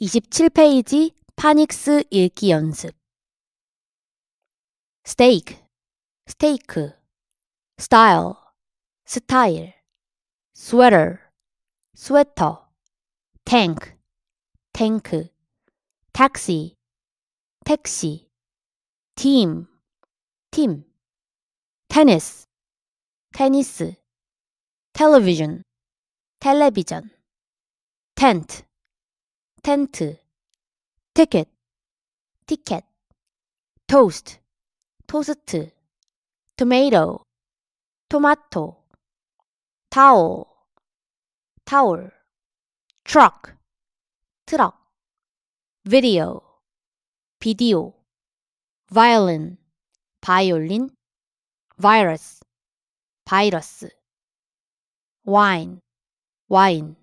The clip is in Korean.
27페이지 파닉스 읽기 연습. steak, 스테이크, style, 스타일, sweater, 스웨터, tank, 탱크, taxi, 택시, team, 팀, tennis, 테니스, television, 텔레비전, tent, 텐트, 티켓, 티켓, toast, 토스트, tomato, 토마토, towel, 타올, truck, 트럭, video, 비디오, violin, 바이올린, virus, 바이러스, wine, 와인,